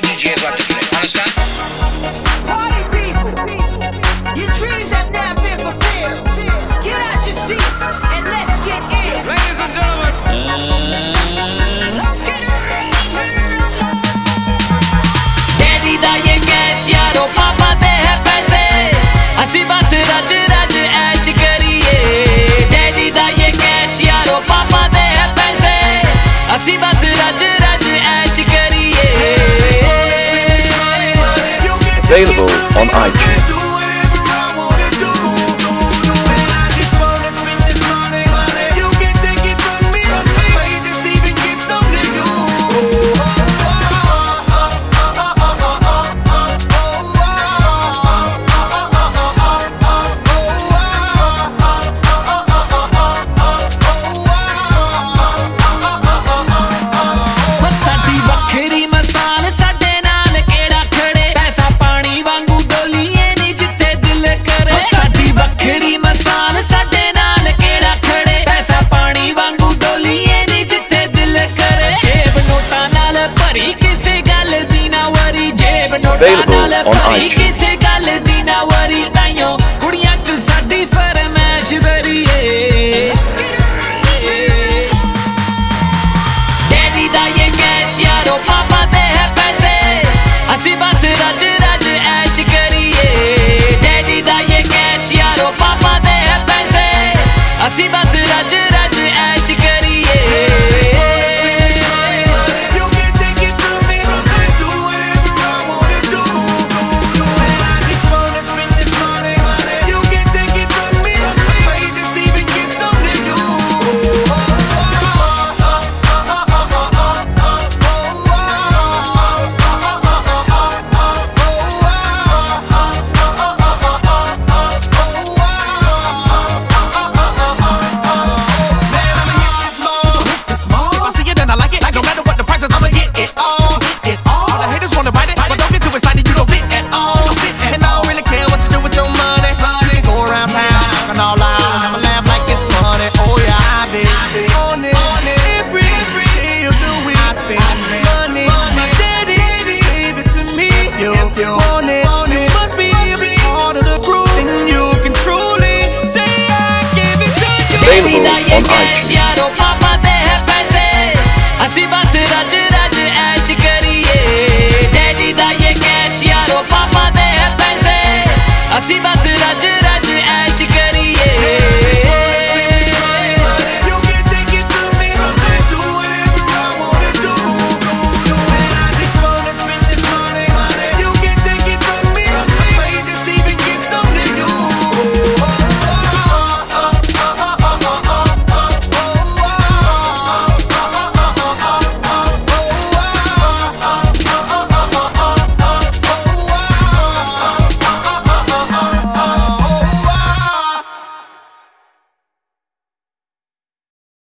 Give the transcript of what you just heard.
DJ Available on iTunes. available on iTunes. ਅਸੀਂ you You you can truly say I it to you. Available on iTunes.